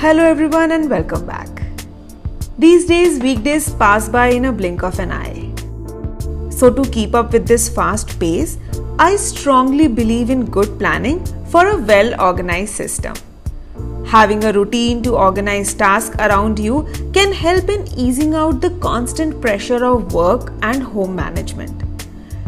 Hello, everyone, and welcome back. These days, weekdays pass by in a blink of an eye. So, to keep up with this fast pace, I strongly believe in good planning for a well organized system. Having a routine to organize tasks around you can help in easing out the constant pressure of work and home management.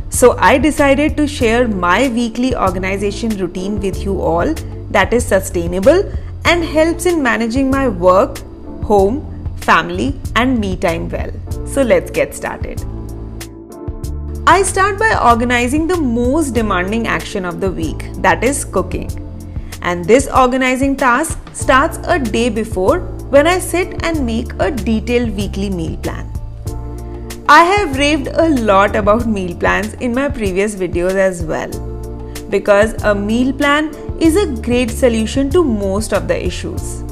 So, I decided to share my weekly organization routine with you all that is sustainable and helps in managing my work, home, family, and me time well. So, let's get started. I start by organizing the most demanding action of the week that is cooking. And this organizing task starts a day before when I sit and make a detailed weekly meal plan. I have raved a lot about meal plans in my previous videos as well because a meal plan is a great solution to most of the issues.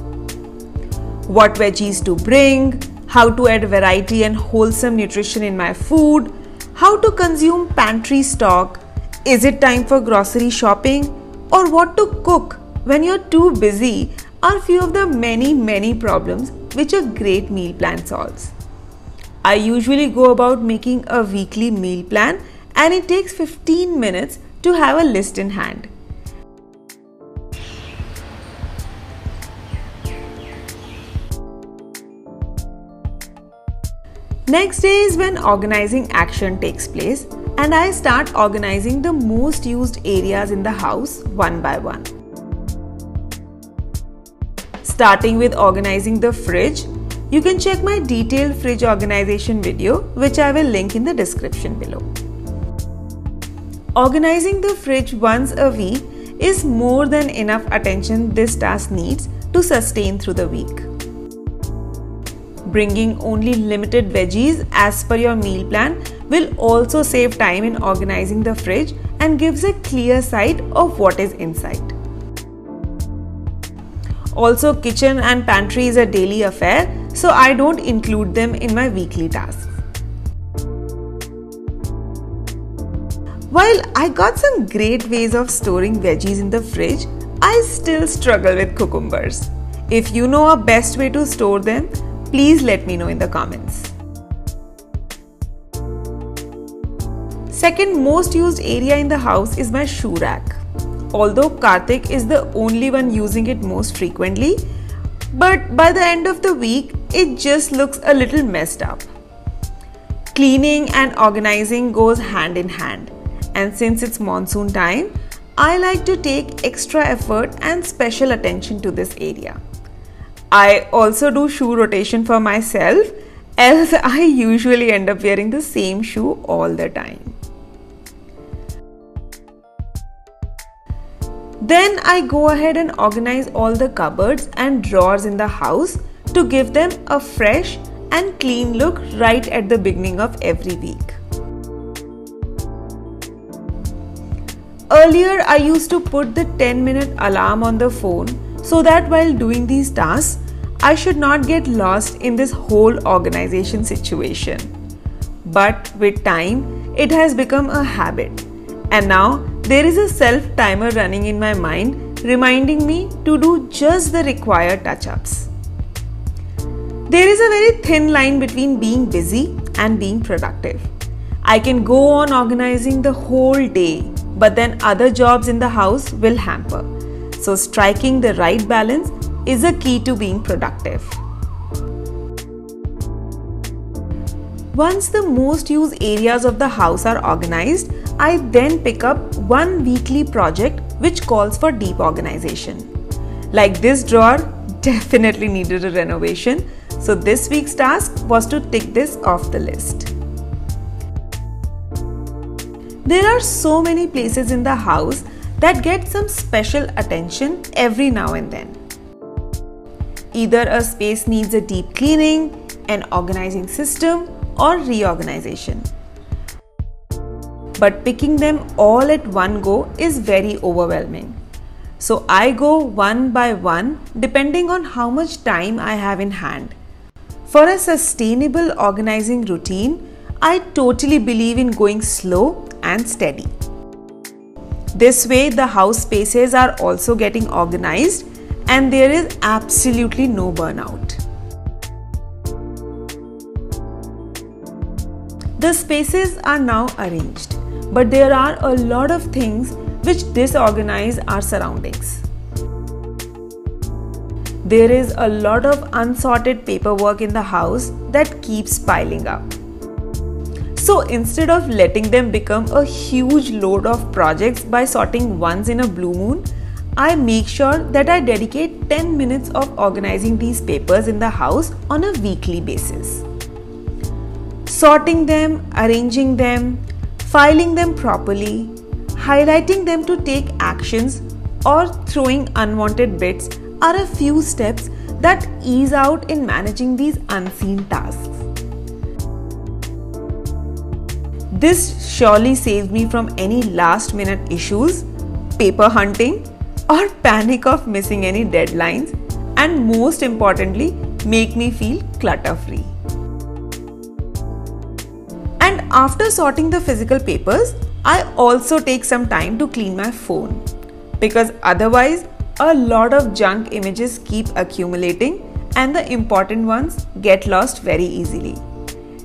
What veggies to bring, how to add variety and wholesome nutrition in my food, how to consume pantry stock, is it time for grocery shopping, or what to cook when you're too busy are few of the many, many problems which a great meal plan solves. I usually go about making a weekly meal plan and it takes 15 minutes to have a list in hand. Next day is when organizing action takes place and I start organizing the most used areas in the house one by one. Starting with organizing the fridge, you can check my detailed fridge organization video which I will link in the description below. Organizing the fridge once a week is more than enough attention this task needs to sustain through the week. Bringing only limited veggies as per your meal plan will also save time in organizing the fridge and gives a clear sight of what is inside. Also, kitchen and pantry is a daily affair, so I don't include them in my weekly tasks. While I got some great ways of storing veggies in the fridge, I still struggle with cucumbers. If you know a best way to store them, please let me know in the comments. Second most used area in the house is my shoe rack although Karthik is the only one using it most frequently, but by the end of the week, it just looks a little messed up. Cleaning and organizing goes hand in hand, and since it's monsoon time, I like to take extra effort and special attention to this area. I also do shoe rotation for myself, else, I usually end up wearing the same shoe all the time. Then I go ahead and organize all the cupboards and drawers in the house to give them a fresh and clean look right at the beginning of every week. Earlier, I used to put the 10 minute alarm on the phone so that while doing these tasks, I should not get lost in this whole organization situation. But with time, it has become a habit. And now there is a self timer running in my mind reminding me to do just the required touch ups. There is a very thin line between being busy and being productive. I can go on organizing the whole day, but then other jobs in the house will hamper. So, striking the right balance is a key to being productive. Once the most used areas of the house are organized, I then pick up one weekly project which calls for deep organization. Like this drawer definitely needed a renovation, so this week's task was to tick this off the list. There are so many places in the house that get some special attention every now and then. Either a space needs a deep cleaning, an organizing system, or reorganization but picking them all at one go is very overwhelming. So I go one by one depending on how much time I have in hand. For a sustainable organizing routine, I totally believe in going slow and steady. This way, the house spaces are also getting organized and there is absolutely no burnout. The spaces are now arranged, but there are a lot of things which disorganize our surroundings. There is a lot of unsorted paperwork in the house that keeps piling up. So instead of letting them become a huge load of projects by sorting once in a blue moon, I make sure that I dedicate 10 minutes of organizing these papers in the house on a weekly basis. Sorting them, arranging them, filing them properly, highlighting them to take actions, or throwing unwanted bits are a few steps that ease out in managing these unseen tasks. This surely saves me from any last minute issues, paper hunting, or panic of missing any deadlines, and most importantly, make me feel clutter free. And after sorting the physical papers, I also take some time to clean my phone because otherwise, a lot of junk images keep accumulating and the important ones get lost very easily.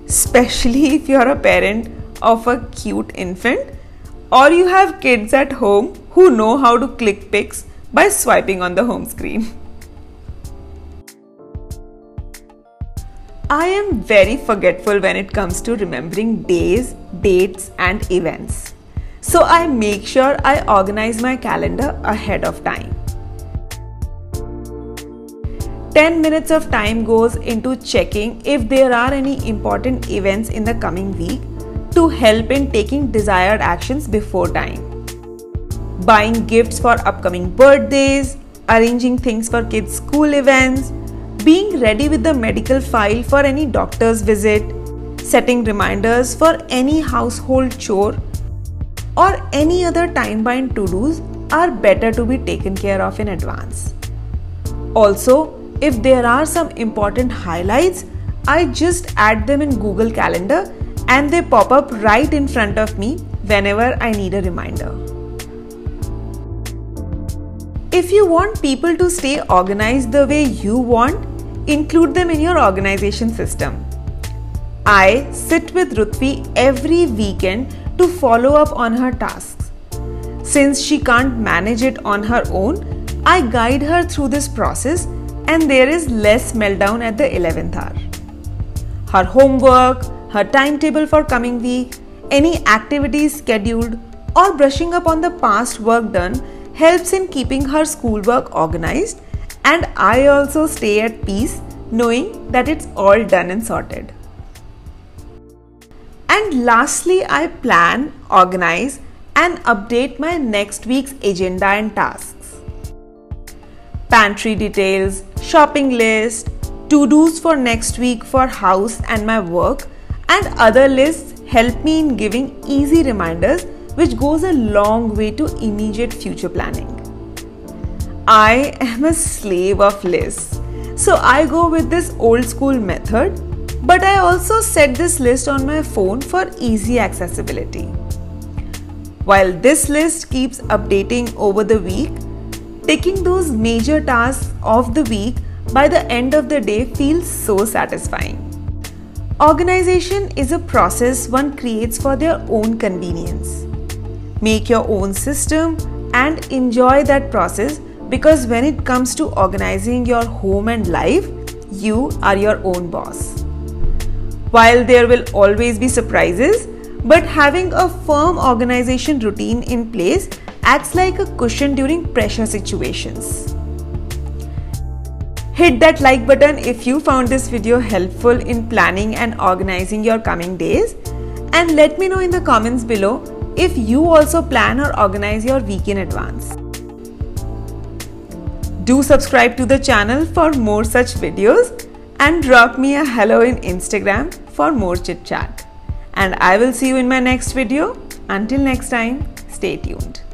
Especially if you're a parent of a cute infant or you have kids at home who know how to click pics by swiping on the home screen. I am very forgetful when it comes to remembering days, dates, and events. So I make sure I organize my calendar ahead of time. 10 minutes of time goes into checking if there are any important events in the coming week to help in taking desired actions before time. Buying gifts for upcoming birthdays, arranging things for kids' school events, being ready with the medical file for any doctor's visit, setting reminders for any household chore, or any other time bound to dos are better to be taken care of in advance. Also, if there are some important highlights, I just add them in Google Calendar and they pop up right in front of me whenever I need a reminder. If you want people to stay organized the way you want, include them in your organization system. I sit with Rutvi every weekend to follow up on her tasks. Since she can't manage it on her own, I guide her through this process and there is less meltdown at the 11th hour. Her homework, her timetable for coming week, any activities scheduled, or brushing up on the past work done helps in keeping her schoolwork organized, and I also stay at peace knowing that it's all done and sorted. And lastly, I plan, organize, and update my next week's agenda and tasks. Pantry details, shopping list, to dos for next week for house and my work and other lists help me in giving easy reminders which goes a long way to immediate future planning. I am a slave of lists. So I go with this old school method, but I also set this list on my phone for easy accessibility. While this list keeps updating over the week, taking those major tasks of the week by the end of the day feels so satisfying. Organization is a process one creates for their own convenience. Make your own system and enjoy that process because when it comes to organizing your home and life, you are your own boss. While there will always be surprises, but having a firm organization routine in place acts like a cushion during pressure situations. Hit that like button if you found this video helpful in planning and organizing your coming days. And let me know in the comments below if you also plan or organize your week in advance. Do subscribe to the channel for more such videos and drop me a hello in Instagram for more chit chat. And I will see you in my next video. Until next time, stay tuned.